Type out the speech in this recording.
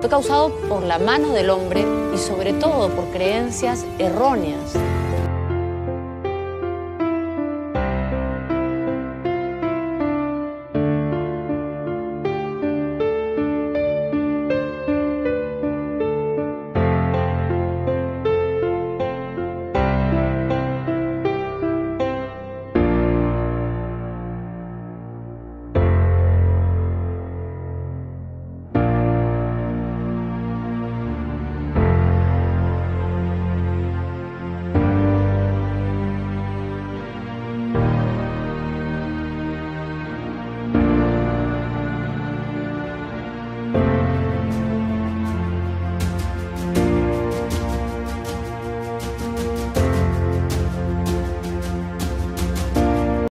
fue causado por la mano del hombre y sobre todo por creencias erróneas.